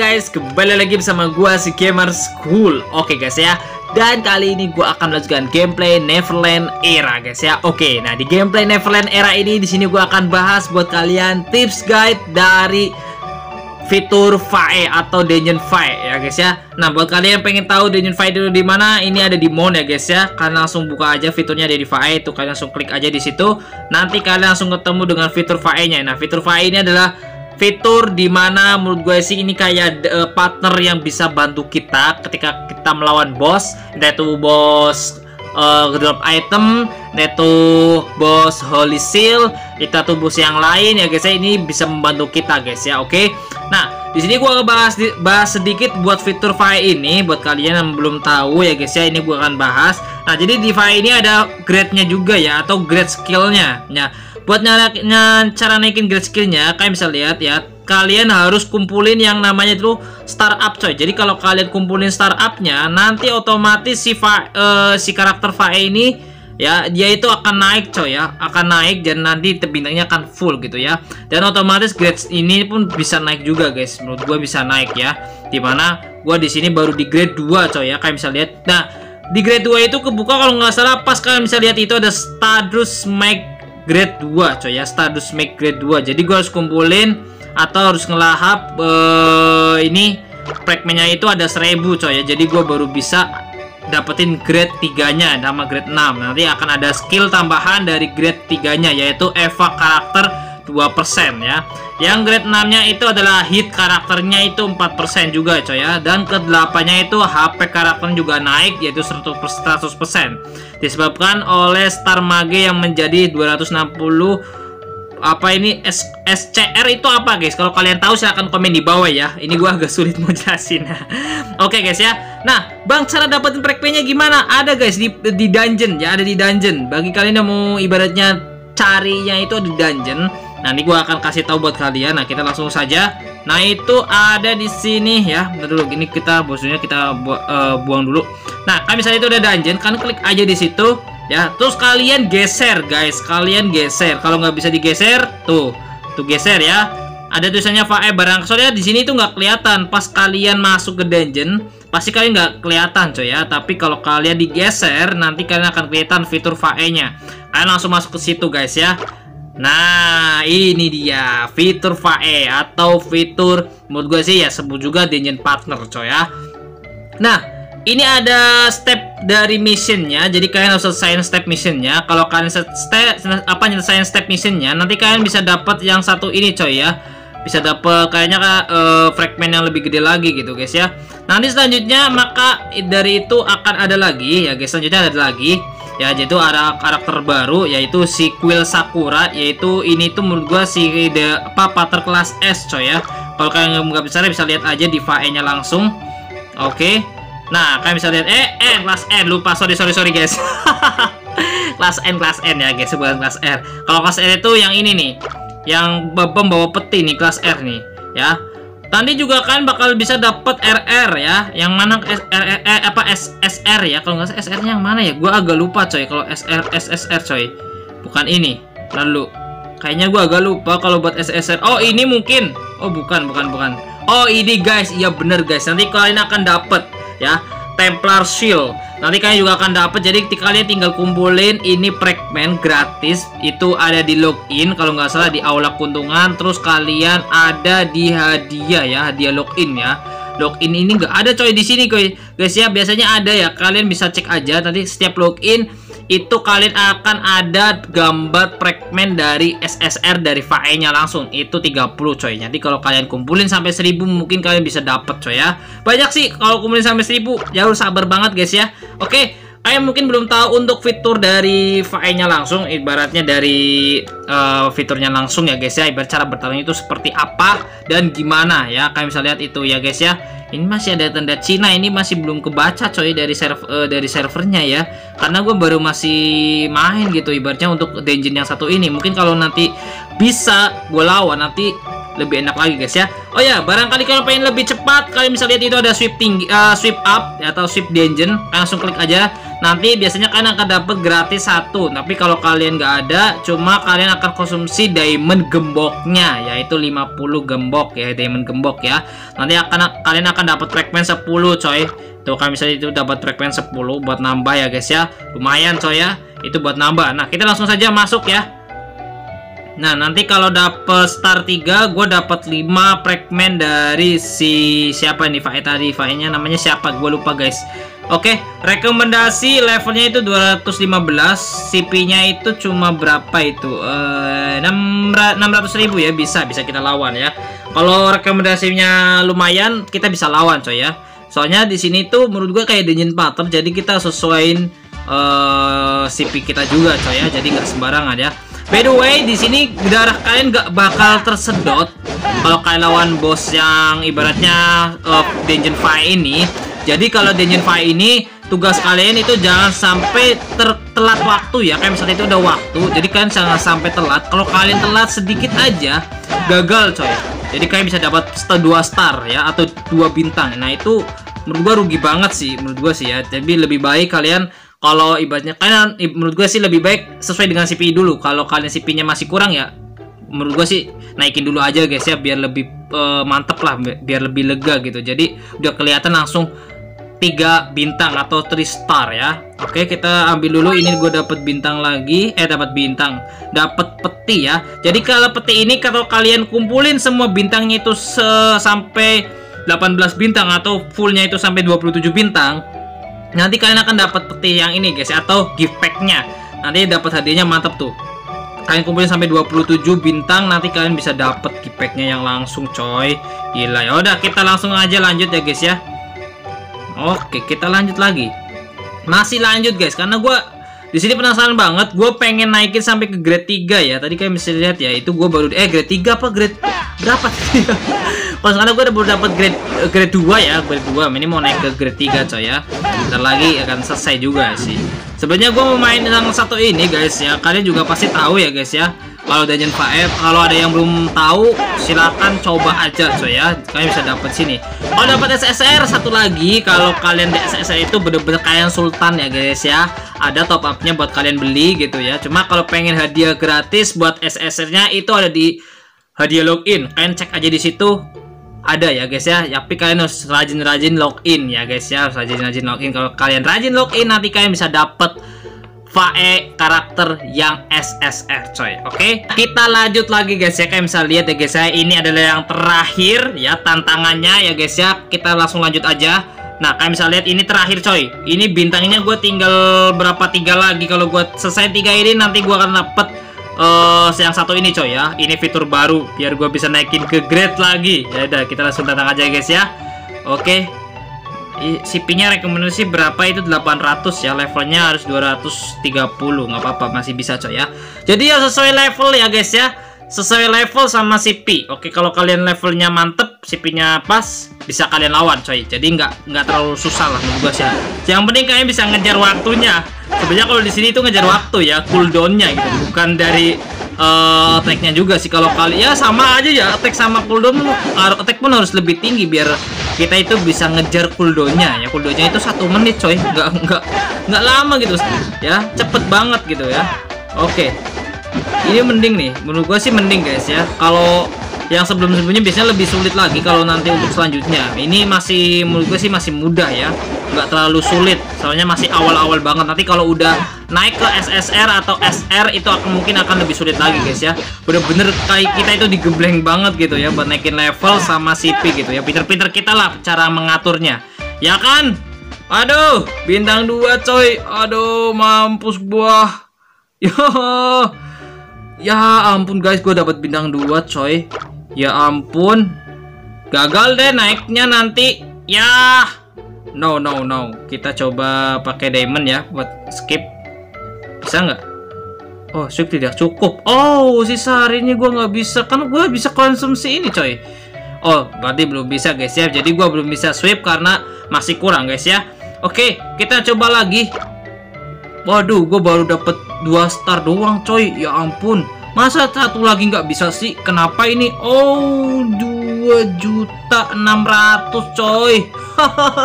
guys, kembali lagi bersama gua si Gamer School. Oke guys ya. Dan kali ini gua akan melanjutkan gameplay Neverland Era guys ya. Oke, nah di gameplay Neverland Era ini di sini gua akan bahas buat kalian tips guide dari fitur FAE atau Dungeon FAE ya guys ya. Nah, buat kalian yang pengen tahu Dungeon FAE itu di mana, ini ada di Mon ya guys ya. Kalian langsung buka aja fiturnya ada di FAE itu kalian langsung klik aja di situ. Nanti kalian langsung ketemu dengan fitur FAE-nya. Nah, fitur FAE ini adalah fitur di mana menurut gue sih ini kayak uh, partner yang bisa bantu kita ketika kita melawan boss yaitu bos uh, drop item yaitu bos holy seal itu tuh bos yang lain. Ya guys ya ini bisa membantu kita guys ya oke? Okay? nah di sini gue bahas bahas sedikit buat fitur file ini buat kalian yang belum tahu ya guys ya ini gue akan bahas. Nah jadi di file ini ada grade nya juga ya atau grade skillnya. Ya Buat nyalakin cara naikin grade skillnya, kalian bisa lihat ya. Kalian harus kumpulin yang namanya itu startup coy. Jadi kalau kalian kumpulin startupnya, nanti otomatis si fa, uh, si karakter Fae ini ya dia itu akan naik coy ya. Akan naik dan nanti bintangnya akan full gitu ya. Dan otomatis grade ini pun bisa naik juga guys. Menurut gua bisa naik ya. Di mana gua di sini baru di grade 2 coy ya. Kalian bisa lihat. Nah di grade 2 itu kebuka kalau nggak salah pas kalian bisa lihat itu ada status make grade 2 coy ya. Stardust Make grade 2 jadi gue harus kumpulin atau harus ngelahap uh, ini fragmentnya itu ada 1000 coy ya. Jadi gue baru bisa dapetin grade 3 nya nama grade 6 nanti akan ada skill tambahan dari grade 3 nya yaitu Eva karakter 2% ya yang grade 6 nya itu adalah hit karakternya itu 4% juga coy ya dan ke 8 nya itu HP karakter juga naik yaitu 100%, 100% disebabkan oleh star mage yang menjadi 260 apa ini S SCR itu apa guys? Kalau kalian tahu silahkan komen di bawah ya. Ini gua agak sulit mau jelasin. Oke okay, guys ya. Nah, Bang cara dapetin fragmentnya gimana? Ada guys di di dungeon ya, ada di dungeon. Bagi kalian yang mau ibaratnya carinya itu di dungeon, Nanti gue akan kasih tahu buat kalian. Nah, kita langsung saja. Nah, itu ada di sini ya. Bentar dulu, ini kita bosnya kita bu uh, buang dulu. Nah, kan misalnya itu ada dungeon, kan klik aja di situ ya. Terus kalian geser, guys. Kalian geser. Kalau nggak bisa digeser, tuh. Tuh geser ya. Ada tulisannya Fae barang. Soalnya di sini tuh nggak kelihatan pas kalian masuk ke dungeon, pasti kalian nggak kelihatan coy ya. Tapi kalau kalian digeser, nanti kalian akan kelihatan fitur Fae-nya. Kalian langsung masuk ke situ guys ya. Nah, ini dia fitur FAE atau fitur menurut gue sih ya sebut juga dungeon partner coy ya. Nah, ini ada step dari missionnya. Jadi kalian harus selesaiin step missionnya. Kalau kalian step apa nyelesain step missionnya, nanti kalian bisa dapat yang satu ini coy ya. Bisa dapat kayaknya uh, fragment yang lebih gede lagi gitu guys ya. Nanti selanjutnya maka dari itu akan ada lagi ya guys. Selanjutnya ada lagi ya jadi ada karakter baru yaitu si Quill Sakura yaitu ini tuh menurut gua si the apa pater kelas S coy ya. Kalau kalian nggak bisa bisa lihat aja di VAE nya langsung. Oke. Okay. nah kalian bisa lihat eh eh kelas N lupa sorry sorry sorry guys. Kelas N kelas N ya guys bukan kelas R. Kalau kelas R itu yang ini nih yang pembawa peti nih kelas R nih ya Tadi juga kan bakal bisa dapat RR ya, yang mana SR eh, apa SSR ya? Kalau nggak salah SR-nya yang mana ya? Gua agak lupa coy kalau SR SSR coy. Bukan ini. Lalu kayaknya gua agak lupa kalau buat SSR. Oh, ini mungkin. Oh, bukan, bukan, bukan. Oh, ini guys. Iya bener guys. Nanti kalian akan dapat ya Templar Shield. Nanti kalian juga akan dapat. Jadi kalian tinggal kumpulin ini fragment gratis. Itu ada di login kalau nggak salah di aula keuntungan. Terus kalian ada di hadiah ya, hadiah login ya. Login ini nggak ada coy di sini guys. Guys ya biasanya ada ya. Kalian bisa cek aja nanti setiap login itu kalian akan ada gambar fragment dari SSR dari FAE-nya langsung. Itu 30 coy. Jadi kalau kalian kumpulin sampai 1000 mungkin kalian bisa dapat coy ya. Banyak sih kalau kumpulin sampai 1000. Ya harus sabar banget guys ya. Oke, kalian mungkin belum tahu untuk fitur dari FAE-nya langsung ibaratnya dari uh, fiturnya langsung ya guys ya. Ibarat cara bertarung itu seperti apa dan gimana ya. Kalian bisa lihat itu ya guys ya ini masih ada tanda Cina ini masih belum kebaca coy dari server uh, dari servernya ya karena gue baru masih main gitu ibaratnya untuk dungeon yang satu ini mungkin kalau nanti bisa gue lawan nanti lebih enak lagi guys ya. Oh ya barangkali kalau pengen lebih cepat kalian bisa lihat itu ada sweep tinggi uh, sweep up ya, atau sweep dungeon langsung klik aja. Nanti biasanya kalian akan dapat gratis satu. Tapi kalau kalian nggak ada cuma kalian akan konsumsi diamond gemboknya yaitu 50 gembok ya diamond gembok ya. Nanti akan kalian akan dapat fragment 10 coy. Tuh kalian bisa itu dapat fragment 10 buat nambah ya guys ya. Lumayan coy ya. Itu buat nambah. Nah kita langsung saja masuk ya Nah, nanti kalau dapet star 3, gue dapat 5 fragment dari si siapa nih Fae tadi? Fae-nya namanya siapa? Gue lupa, guys. Oke, rekomendasi levelnya itu 215, CP-nya itu cuma berapa itu? Eh, 600 ribu ya, bisa bisa kita lawan ya. Kalau rekomendasinya lumayan, kita bisa lawan coy ya. Soalnya di sini tuh menurut gue kayak dungeon pattern, jadi kita sesuaiin uh, eh, CP kita juga coy ya, jadi nggak sembarangan ya. By the way, di sini darah kalian gak bakal tersedot kalau kalian lawan bos yang ibaratnya uh, Dungeon Fire ini. Jadi kalau Dungeon Fire ini tugas kalian itu jangan sampai tertelat waktu ya. Kayak misalnya itu udah waktu, jadi kalian jangan sampai telat. Kalau kalian telat sedikit aja, gagal coy. Jadi kalian bisa dapat 2 star ya atau dua bintang. Nah, itu menurut gua rugi banget sih menurut gua sih ya. Jadi lebih baik kalian kalau ibaratnya kalian menurut gue sih lebih baik sesuai dengan CPI dulu. Kalau kalian CPI-nya masih kurang ya menurut gue sih naikin dulu aja guys ya biar lebih uh, mantep lah biar lebih lega gitu. Jadi udah kelihatan langsung tiga bintang atau 3 star ya. Oke kita ambil dulu. Ini gue dapat bintang lagi. Eh dapat bintang. Dapat peti ya. Jadi kalau peti ini kalau kalian kumpulin semua bintangnya itu sampai 18 bintang atau fullnya itu sampai 27 bintang nanti kalian akan dapat peti yang ini guys atau gift packnya. Nanti dapat hadiahnya mantap tuh. Kalian kumpulin sampai 27 bintang nanti kalian bisa dapat gift packnya yang langsung coy. Gila ya udah kita langsung aja lanjut ya guys ya. Oke kita lanjut lagi. Masih lanjut guys karena gue di sini penasaran banget. Gue pengen naikin sampai ke grade 3 ya. Tadi kalian bisa lihat ya itu gue baru eh grade 3 apa? Grade berapa Kalau sekarang gue udah dapat grade grade 2 ya, grade 2. Ini mau naik ke grade 3 coy ya. Bentar lagi akan selesai juga sih. Sebenarnya gue mau main yang satu ini guys ya. Kalian juga pasti tahu ya guys ya. Kalau Dungeon 5 kalau ada yang belum tahu silakan coba aja coy ya. Kalian bisa dapat sini. Kalau dapat SSR satu lagi, kalau kalian di SSR itu bener-bener kayak sultan ya guys ya. Ada top upnya buat kalian beli gitu ya. Cuma kalau pengen hadiah gratis buat SSR-nya itu ada di hadiah login. Kalian cek aja di situ ada ya guys ya. Tapi kalian harus rajin-rajin login ya guys ya. Rajin-rajin login. Kalau kalian rajin login nanti kalian bisa dapet VAE karakter yang SSR coy. Oke? Okay? kita lanjut lagi guys ya. Kalian bisa lihat ya guys ya. Ini adalah yang terakhir ya tantangannya ya guys ya. Kita langsung lanjut aja. Nah kalian bisa lihat ini terakhir coy. Ini bintangnya gue tinggal berapa tiga lagi. Kalau gue selesai tiga ini nanti gue akan dapet uh, yang satu ini coy ya. Ini fitur baru biar gue bisa naikin ke grade lagi. Ya udah kita langsung datang aja guys ya. Oke. Okay. CP-nya rekomendasi berapa? Itu 800 ya. Levelnya harus 230 nggak apa-apa masih bisa coy ya. Jadi ya sesuai level ya guys ya. Sesuai level sama CP oke kalau kalian levelnya mantep CP-nya pas bisa kalian lawan coy. Jadi nggak nggak terlalu susah lah menurut gue sih. Ya. yang penting kalian bisa ngejar waktunya sebenarnya kalau di sini itu ngejar waktu ya cooldownnya gitu. Bukan dari uh, attacknya juga sih. Kalau kali ya sama aja ya attack sama cooldown attack pun harus lebih tinggi biar kita itu bisa ngejar cooldownnya ya. Cooldownnya itu satu menit coy. Nggak nggak nggak lama gitu ya. Cepet banget gitu ya. Oke. Ini mending nih. Menurut gua sih mending guys ya. Kalau yang sebelum-sebelumnya biasanya lebih sulit lagi kalau nanti untuk selanjutnya. Ini masih menurut gue sih masih mudah ya. Nggak terlalu sulit. Soalnya masih awal-awal banget. Nanti kalau udah naik ke SSR atau SR itu akan mungkin akan lebih sulit lagi guys ya. Bener-bener kayak kita itu digebleng banget gitu ya buat naikin level sama CP gitu ya. Pinter-pinter kita lah cara mengaturnya. Ya kan? Aduh bintang dua coy. Aduh mampus buah yo. Ya ampun guys. Gue dapat bintang dua coy Ya ampun. Gagal deh naiknya nanti. Ya. No, no, no. Kita coba pakai diamond ya buat skip. Bisa nggak? Oh, skip tidak cukup. Oh, sisa hari ini gue nggak bisa. Kan gue bisa konsumsi ini, coy. Oh, berarti belum bisa, guys ya. Jadi gue belum bisa sweep karena masih kurang, guys ya. Oke, kita coba lagi. Waduh, gue baru dapet dua star doang, coy. Ya ampun. Masa satu lagi nggak bisa sih? Kenapa ini? Oh, 2 juta 600 coy.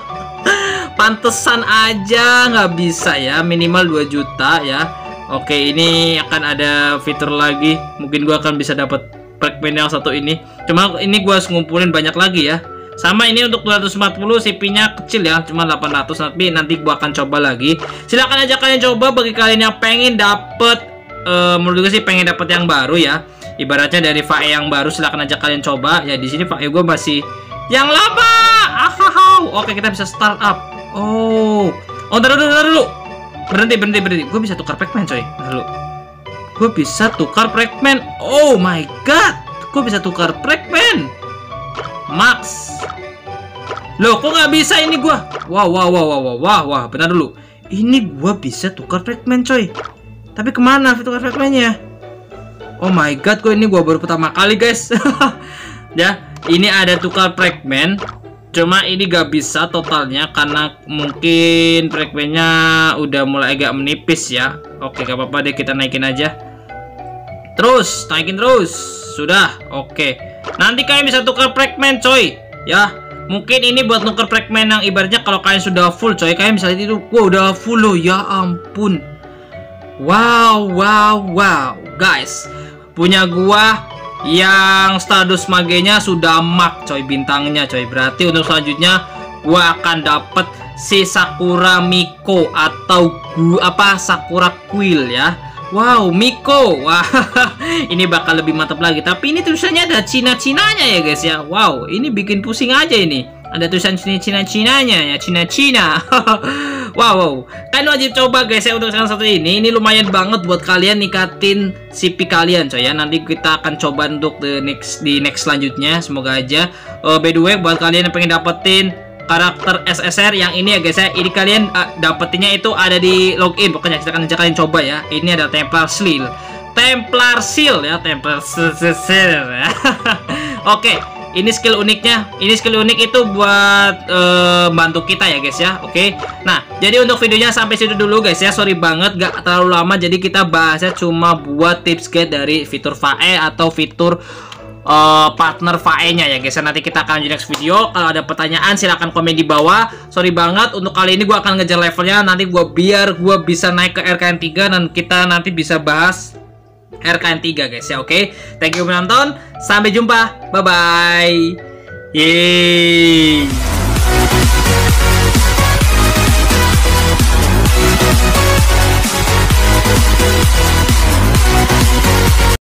Pantesan aja nggak bisa ya, minimal 2 juta ya. Oke, ini akan ada fitur lagi. Mungkin gua akan bisa dapat fragment yang satu ini. Cuma ini gua harus ngumpulin banyak lagi ya. Sama ini untuk 240 CP-nya kecil ya, cuma 800 tapi nanti gua akan coba lagi. Silahkan aja kalian coba bagi kalian yang pengen dapet uh, menurut gue sih pengen dapet yang baru ya. Ibaratnya dari VAE yang baru silahkan aja kalian coba. Ya di sini VAE gue masih yang lama. Ahau. Oke, kita bisa start up. Oh. Oh, ntar dulu, ntar dulu. Berhenti, berhenti, berhenti. Gue bisa tukar Pac-Man, coy. Dulu. Gue bisa tukar Pac-Man. Oh my god. Gue bisa tukar Pac-Man. Max. Loh, kok nggak bisa ini gue? Wah, wah, wah, wah, wah, wah, wah. Bentar dulu. Ini gue bisa tukar Pac-Man, coy. Tapi ke mana tukar Pac-Man-nya? Oh my god, kok ini gue baru pertama kali, guys. ya, ini ada tukar Pac-Man Cuma ini gak bisa totalnya karena mungkin frekuensinya udah mulai agak menipis ya. Oke, gak apa-apa deh kita naikin aja. Terus, naikin terus. Sudah, oke. Nanti kalian bisa tukar fragment coy. Ya, mungkin ini buat tukar fragment yang ibaratnya kalau kalian sudah full coy. Kalian bisa lihat itu, wow udah full loh. Ya ampun. Wow, wow, wow. Guys, punya gua yang status magenya sudah mak coy bintangnya coy berarti untuk selanjutnya gua akan dapet si Sakura Miko atau gua apa Sakura Quill ya Wow, Miko. Wah, ini bakal lebih mantap lagi. Tapi ini tulisannya ada Cina-Cinanya ya, guys ya. Wow, ini bikin pusing aja ini. Ada tulisan Cina-Cinanya ya, Cina-Cina. wow. Kalian wajib coba guys ya untuk yang satu ini. Ini lumayan banget buat kalian nikatin CP kalian, coy ya. Nanti kita akan coba untuk the next di next selanjutnya. Semoga aja. Uh, by the way, buat kalian yang pengen dapetin karakter SSR yang ini ya guys ya ini kalian uh, dapetinnya itu ada di login pokoknya kita akan kalian coba ya ini ada Templar Seal Templar Seal ya Templar Seal ya oke ini skill uniknya ini skill unik itu buat uh, bantu kita ya guys ya oke nah jadi untuk videonya sampai situ dulu guys ya sorry banget gak terlalu lama jadi kita bahasnya cuma buat tips guide dari fitur VAE atau fitur uh, partner VAE-nya ya guys. Nanti kita akan lanjut next video. Kalau ada pertanyaan silahkan komen di bawah. Sorry banget untuk kali ini gue akan ngejar levelnya. Nanti gue biar gue bisa naik ke RKN 3 dan kita nanti bisa bahas RKN 3 guys ya. Oke. Okay? Thank you menonton. Sampai jumpa. Bye bye. Yeay.